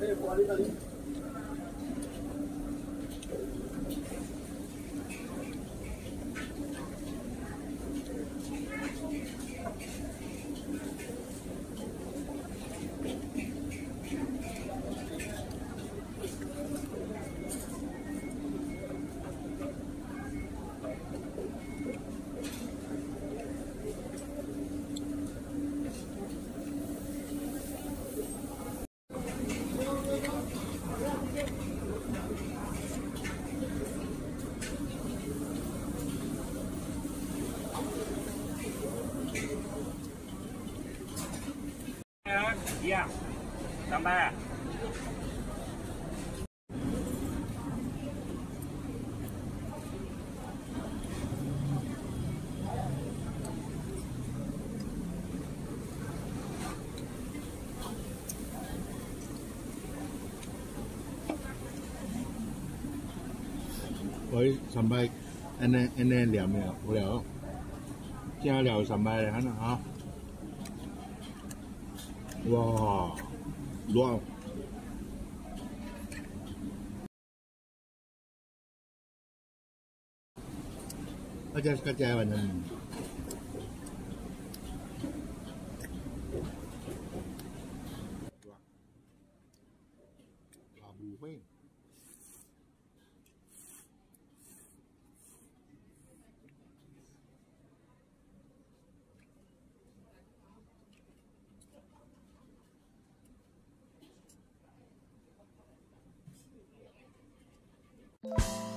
Hey. 83 với sầm bay. Anh em anh em liệu mẹ của liệu treo liệu sầm bay hắn hả? Wow. Wow. I just got to. Bye.